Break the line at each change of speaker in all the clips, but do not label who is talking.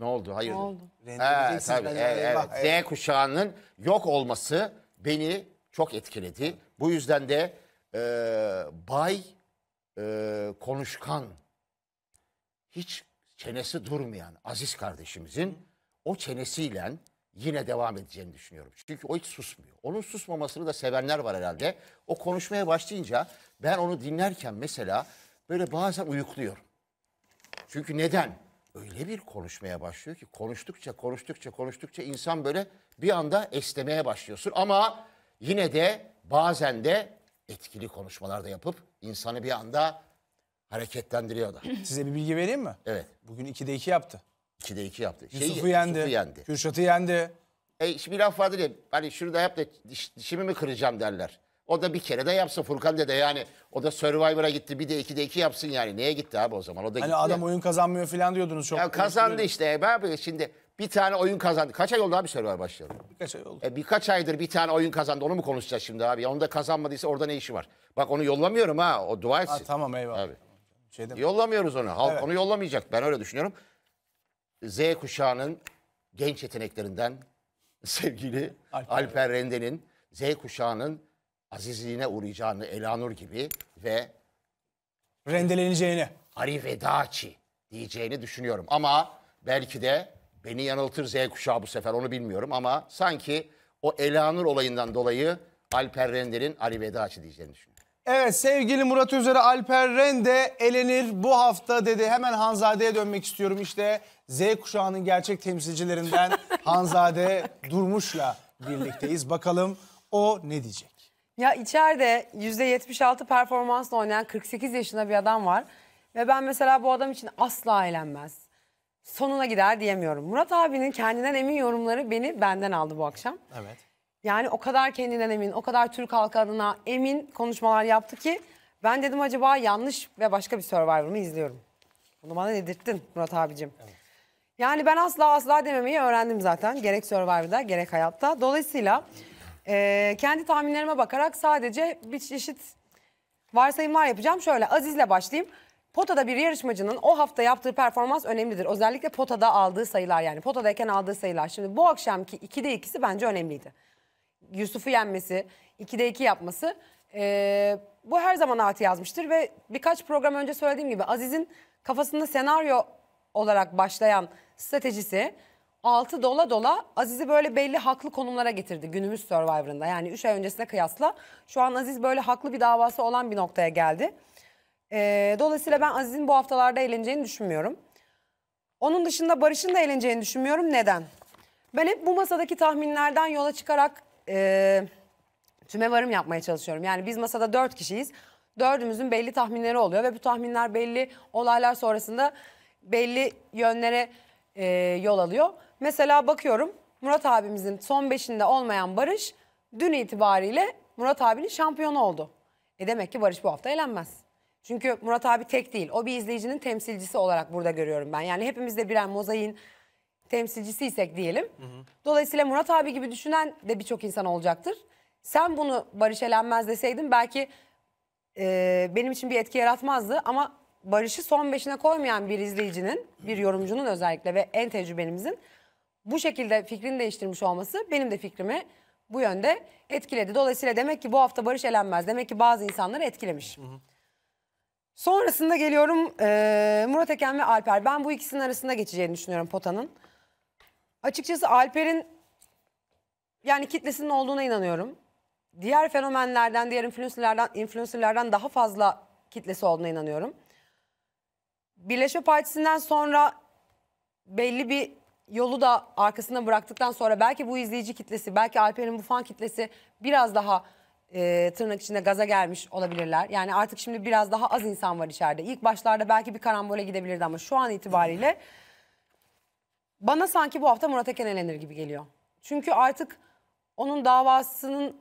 Ne oldu? Hayır.
Ne oldu?
He, tabii.
ben-
evet,
eyvah,
evet.
eyvah.
Z kuşağının yok olması beni çok etkiledi. Bu yüzden de e, Bay e, konuşkan, hiç çenesi durmayan Aziz kardeşimizin o çenesiyle yine devam edeceğini düşünüyorum. Çünkü o hiç susmuyor. Onun susmamasını da sevenler var herhalde. O konuşmaya başlayınca ben onu dinlerken mesela böyle bazen uyukluyorum. Çünkü neden? Öyle bir konuşmaya başlıyor ki konuştukça konuştukça konuştukça insan böyle bir anda esnemeye başlıyorsun. Ama yine de bazen de etkili konuşmalar da yapıp insanı bir anda hareketlendiriyor da.
Size bir bilgi vereyim mi?
Evet.
Bugün 2'de 2 yaptı.
2'de 2 yaptı. Şeyi-
Yusuf'u yendi.
Yusuf'u yendi.
Kürşat'ı yendi.
E, şimdi bir laf vardır ya hani şunu da yap da diş- dişimi mi kıracağım derler. O da bir kere de yapsın Furkan dede yani. O da Survivor'a gitti bir de 2'de 2 yapsın yani. Neye gitti abi o zaman? O da
Hani
gitti.
adam
ya.
oyun kazanmıyor falan diyordunuz çok.
Ya kazandı işte. Abi şimdi bir tane oyun kazandı. Kaç ay oldu abi Survivor başlayalı?
Birkaç ay oldu.
E birkaç aydır bir tane oyun kazandı. Onu mu konuşacağız şimdi abi? Onu da kazanmadıysa orada ne işi var? Bak onu yollamıyorum ha. O dua etsin.
Ha, tamam eyvallah.
Abi.
Şeyde,
Yollamıyoruz onu. Halk
Evet.
onu yollamayacak. Ben öyle düşünüyorum. Z kuşağının genç yeteneklerinden sevgili
Alper.
Alper, Rende'nin Z kuşağının azizliğine uğrayacağını Elanur gibi ve
rendeleneceğini.
Arrivederci diyeceğini düşünüyorum. Ama belki de beni yanıltır Z kuşağı bu sefer onu bilmiyorum ama sanki o Elanur olayından dolayı Alper Rende'nin Arrivederci diyeceğini düşünüyorum.
Evet sevgili Murat Özer'e Alper Rende elenir bu hafta dedi. Hemen Hanzade'ye dönmek istiyorum. İşte Z kuşağının gerçek temsilcilerinden Hanzade Durmuş'la birlikteyiz. Bakalım o ne diyecek?
Ya içeride %76 performansla oynayan 48 yaşında bir adam var. Ve ben mesela bu adam için asla eğlenmez. Sonuna gider diyemiyorum. Murat abinin kendinden emin yorumları beni benden aldı bu akşam.
Evet.
Yani o kadar kendinden emin, o kadar Türk halkı adına emin konuşmalar yaptı ki ben dedim acaba yanlış ve başka bir Survivor mı izliyorum? Bunu bana dedirttin Murat abicim. Yani ben asla asla dememeyi öğrendim zaten. Gerek Survivor'da gerek hayatta. Dolayısıyla eee, kendi tahminlerime bakarak sadece bir çeşit varsayımlar yapacağım. Şöyle Aziz'le başlayayım. Potada bir yarışmacının o hafta yaptığı performans önemlidir. Özellikle potada aldığı sayılar yani potadayken aldığı sayılar. Şimdi bu akşamki 2'de 2'si bence önemliydi. Yusuf'u yenmesi, 2'de 2 yapması eee, bu her zaman artı yazmıştır ve birkaç program önce söylediğim gibi Aziz'in kafasında senaryo olarak başlayan stratejisi altı dola dola Aziz'i böyle belli haklı konumlara getirdi günümüz Survivor'ında. Yani 3 ay öncesine kıyasla şu an Aziz böyle haklı bir davası olan bir noktaya geldi. Eee, dolayısıyla ben Aziz'in bu haftalarda eğleneceğini düşünmüyorum. Onun dışında Barış'ın da eğleneceğini düşünmüyorum. Neden? Ben hep bu masadaki tahminlerden yola çıkarak eee tüme varım yapmaya çalışıyorum. Yani biz masada dört kişiyiz. Dördümüzün belli tahminleri oluyor ve bu tahminler belli olaylar sonrasında belli yönlere eee, yol alıyor. Mesela bakıyorum Murat abimizin son beşinde olmayan Barış dün itibariyle Murat abinin şampiyonu oldu. E demek ki Barış bu hafta elenmez. Çünkü Murat abi tek değil. O bir izleyicinin temsilcisi olarak burada görüyorum ben. Yani hepimiz de birer mozaiğin temsilcisiysek diyelim. Dolayısıyla Murat abi gibi düşünen de birçok insan olacaktır. Sen bunu Barış elenmez deseydin belki e, benim için bir etki yaratmazdı. Ama Barış'ı son beşine koymayan bir izleyicinin, bir yorumcunun özellikle ve en tecrübelimizin bu şekilde fikrini değiştirmiş olması benim de fikrimi bu yönde etkiledi. Dolayısıyla demek ki bu hafta Barış elenmez. Demek ki bazı insanları etkilemiş. Sonrasında geliyorum eee, Murat Eken ve Alper. Ben bu ikisinin arasında geçeceğini düşünüyorum potanın. Açıkçası Alper'in yani kitlesinin olduğuna inanıyorum. Diğer fenomenlerden, diğer influencerlardan, influencerlardan daha fazla kitlesi olduğuna inanıyorum. Birleşme Partisi'nden sonra belli bir yolu da arkasında bıraktıktan sonra belki bu izleyici kitlesi, belki Alper'in bu fan kitlesi biraz daha e, tırnak içinde gaza gelmiş olabilirler. Yani artık şimdi biraz daha az insan var içeride. İlk başlarda belki bir karambole gidebilirdi ama şu an itibariyle bana sanki bu hafta Murat Eken elenir gibi geliyor. Çünkü artık onun davasının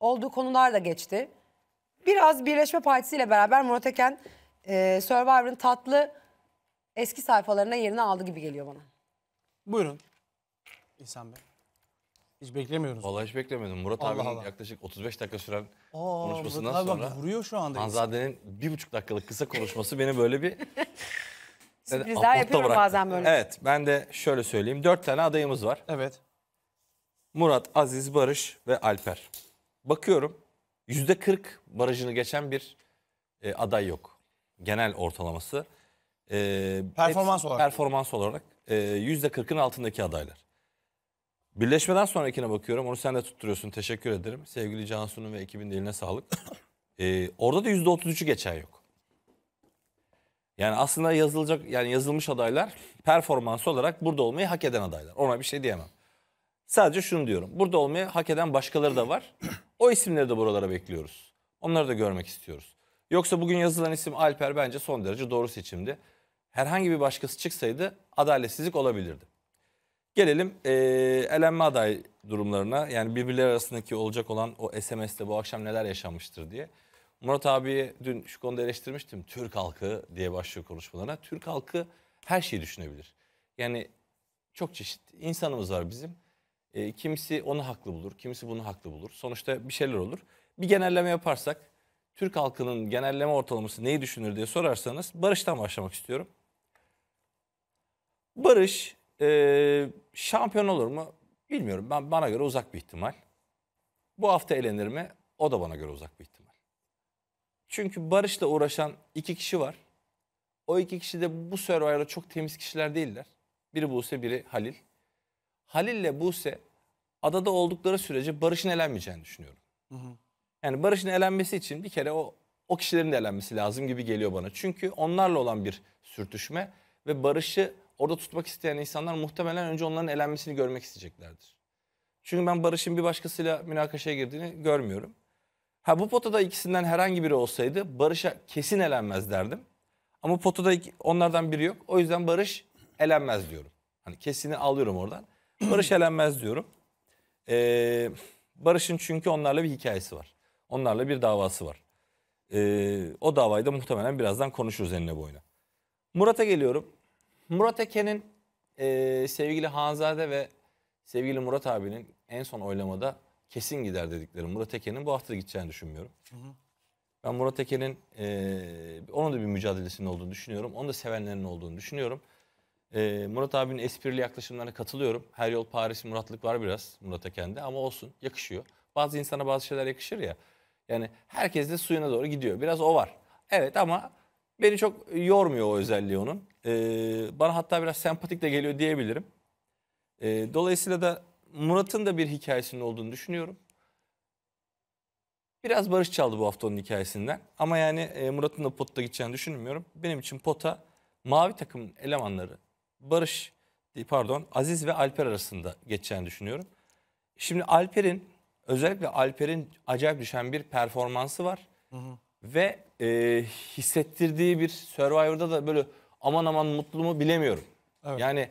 olduğu konular da geçti. Biraz Birleşme Partisi ile beraber Murat Eken e, Survivor'ın tatlı eski sayfalarına yerini aldı gibi geliyor bana.
Buyurun. İhsan Bey. Hiç beklemiyoruz.
Vallahi hiç beklemedim. Murat
Allah
abinin
Allah.
yaklaşık 35 dakika süren
Aa,
konuşmasından
Murat abi
sonra
bak vuruyor şu anda.
Hanzade'nin bir buçuk dakikalık kısa konuşması beni böyle bir
Sürprizler yapıyorum
bıraktım.
bazen böyle.
Evet ben de şöyle söyleyeyim. Dört tane adayımız var.
Evet.
Murat, Aziz, Barış ve Alper. Bakıyorum yüzde 40 barajını geçen bir e, aday yok. Genel ortalaması. E,
Performans
hepsi-
olarak.
Performans olarak e, yüzde 40'ın altındaki adaylar. Birleşmeden sonrakine bakıyorum. Onu sen de tutturuyorsun. Teşekkür ederim. Sevgili Cansu'nun ve ekibin de eline sağlık. E, orada da yüzde 33'ü geçen yok. Yani aslında yazılacak yani yazılmış adaylar performans olarak burada olmayı hak eden adaylar. Ona bir şey diyemem. Sadece şunu diyorum. Burada olmayı hak eden başkaları da var. O isimleri de buralara bekliyoruz. Onları da görmek istiyoruz. Yoksa bugün yazılan isim Alper bence son derece doğru seçimdi. Herhangi bir başkası çıksaydı adaletsizlik olabilirdi. Gelelim eee elenme aday durumlarına. Yani birbirleri arasındaki olacak olan o SMS'te bu akşam neler yaşanmıştır diye. Murat abiyi dün şu konuda eleştirmiştim. Türk halkı diye başlıyor konuşmalarına. Türk halkı her şeyi düşünebilir. Yani çok çeşit insanımız var bizim. E, kimisi onu haklı bulur, kimisi bunu haklı bulur. Sonuçta bir şeyler olur. Bir genelleme yaparsak Türk halkının genelleme ortalaması neyi düşünür diye sorarsanız Barış'tan başlamak istiyorum. Barış e, şampiyon olur mu bilmiyorum. Ben bana göre uzak bir ihtimal. Bu hafta elenir mi? O da bana göre uzak bir ihtimal. Çünkü Barış'la uğraşan iki kişi var. O iki kişi de bu Survivor'da çok temiz kişiler değiller. Biri Buse, biri Halil. Halil'le Buse adada oldukları sürece Barış'ın elenmeyeceğini düşünüyorum. Yani Barış'ın elenmesi için bir kere o o kişilerin de elenmesi lazım gibi geliyor bana. Çünkü onlarla olan bir sürtüşme ve Barış'ı orada tutmak isteyen insanlar muhtemelen önce onların elenmesini görmek isteyeceklerdir. Çünkü ben Barış'ın bir başkasıyla münakaşaya girdiğini görmüyorum. Ha bu potada ikisinden herhangi biri olsaydı Barış'a kesin elenmez derdim. Ama potada onlardan biri yok. O yüzden Barış elenmez diyorum. Hani kesini alıyorum oradan. Barış elenmez diyorum. Ee, Barış'ın çünkü onlarla bir hikayesi var. Onlarla bir davası var. Ee, o davayı da muhtemelen birazdan konuşuruz enine boyuna. Murat'a geliyorum. Murat Eken'in e, sevgili Hanzade ve sevgili Murat abinin en son oylamada kesin gider dedikleri Murat Eken'in bu hafta gideceğini düşünmüyorum. Ben Murat Eken'in e, onun da bir mücadelesinin olduğunu düşünüyorum. Onun da sevenlerinin olduğunu düşünüyorum. E, Murat abinin esprili yaklaşımlarına katılıyorum. Her yol Paris Muratlık var biraz Murat Eken'de ama olsun yakışıyor. Bazı insana bazı şeyler yakışır ya. Yani herkes de suyuna doğru gidiyor. Biraz o var. Evet ama beni çok yormuyor o özelliği onun. E, bana hatta biraz sempatik de geliyor diyebilirim. E, dolayısıyla da Murat'ın da bir hikayesinin olduğunu düşünüyorum. Biraz Barış çaldı bu hafta onun hikayesinden. Ama yani e, Murat'ın da potta gideceğini düşünmüyorum. Benim için pota mavi takım elemanları Barış pardon Aziz ve Alper arasında geçeceğini düşünüyorum. Şimdi Alper'in özellikle Alper'in acayip düşen bir performansı var. Ve e, hissettirdiği bir Survivor'da da böyle aman aman mutlu mu bilemiyorum.
Evet.
Yani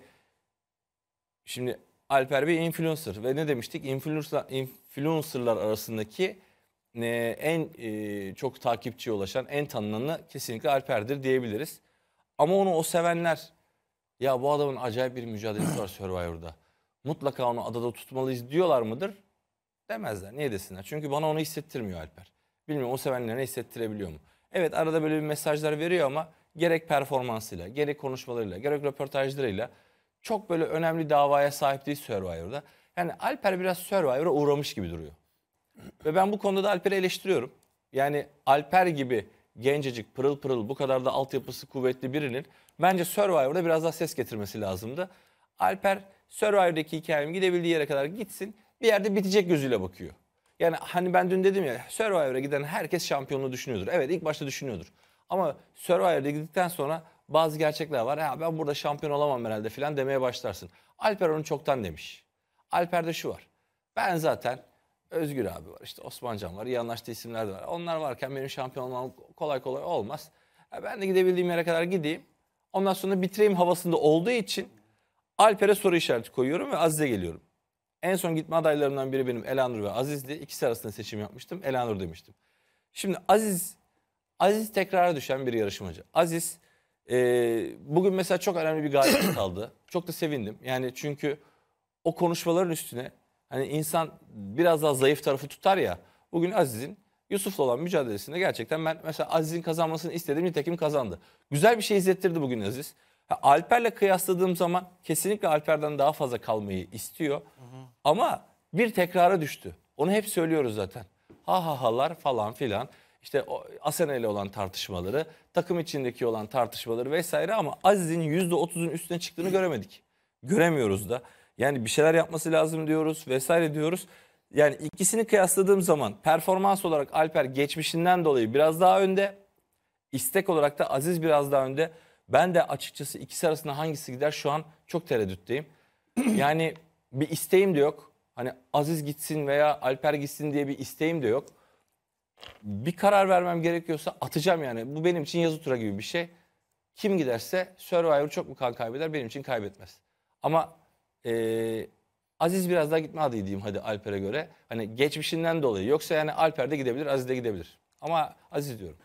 Şimdi Alper bir influencer ve ne demiştik? Influencer, influencerlar arasındaki e, en e, çok takipçiye ulaşan, en tanınanı kesinlikle Alper'dir diyebiliriz. Ama onu o sevenler, ya bu adamın acayip bir mücadelesi var Survivor'da. Mutlaka onu adada tutmalıyız diyorlar mıdır? Demezler. Niye desinler? Çünkü bana onu hissettirmiyor Alper. Bilmiyorum o sevenlerine hissettirebiliyor mu? Evet arada böyle bir mesajlar veriyor ama gerek performansıyla, gerek konuşmalarıyla, gerek röportajlarıyla çok böyle önemli davaya sahip değil Survivor'da. Yani Alper biraz Survivor'a uğramış gibi duruyor. Ve ben bu konuda da Alper'i eleştiriyorum. Yani Alper gibi gencecik, pırıl pırıl, bu kadar da altyapısı kuvvetli birinin bence Survivor'da biraz daha ses getirmesi lazımdı. Alper Survivor'daki hikayem gidebildiği yere kadar gitsin. Bir yerde bitecek gözüyle bakıyor. Yani hani ben dün dedim ya Survivor'a giden herkes şampiyonluğu düşünüyordur. Evet ilk başta düşünüyordur. Ama Survivor'da gittikten sonra bazı gerçekler var. Ya ben burada şampiyon olamam herhalde falan demeye başlarsın. Alper onu çoktan demiş. Alper'de şu var. Ben zaten Özgür abi var işte Osmancan var iyi anlaştığı isimler de var. Onlar varken benim şampiyon olmam kolay kolay olmaz. Ya ben de gidebildiğim yere kadar gideyim. Ondan sonra bitireyim havasında olduğu için Alper'e soru işareti koyuyorum ve Aziz'e geliyorum. En son gitme adaylarımdan biri benim Elanur ve Aziz'di. İkisi arasında seçim yapmıştım. Elanur demiştim. Şimdi Aziz, Aziz tekrara düşen bir yarışmacı. Aziz e, bugün mesela çok önemli bir galibiyet aldı. Çok da sevindim. Yani çünkü o konuşmaların üstüne hani insan biraz daha zayıf tarafı tutar ya. Bugün Aziz'in Yusuf'la olan mücadelesinde gerçekten ben mesela Aziz'in kazanmasını istedim. Nitekim kazandı. Güzel bir şey izlettirdi bugün Aziz. Ha, Alper'le kıyasladığım zaman kesinlikle Alper'den daha fazla kalmayı istiyor. Ama bir tekrara düştü. Onu hep söylüyoruz zaten. Ha ha halar falan filan. İşte Asena ile olan tartışmaları, takım içindeki olan tartışmaları vesaire ama Aziz'in %30'un üstüne çıktığını göremedik. Göremiyoruz da. Yani bir şeyler yapması lazım diyoruz vesaire diyoruz. Yani ikisini kıyasladığım zaman performans olarak Alper geçmişinden dolayı biraz daha önde. İstek olarak da Aziz biraz daha önde. Ben de açıkçası ikisi arasında hangisi gider şu an çok tereddütteyim. Yani bir isteğim de yok. Hani Aziz gitsin veya Alper gitsin diye bir isteğim de yok. Bir karar vermem gerekiyorsa atacağım yani. Bu benim için yazı tura gibi bir şey. Kim giderse Survivor çok mu kan kaybeder benim için kaybetmez. Ama eee, Aziz biraz daha gitme adayı diyeyim hadi Alper'e göre. Hani geçmişinden dolayı. Yoksa yani Alper de gidebilir, Aziz de gidebilir. Ama Aziz diyorum.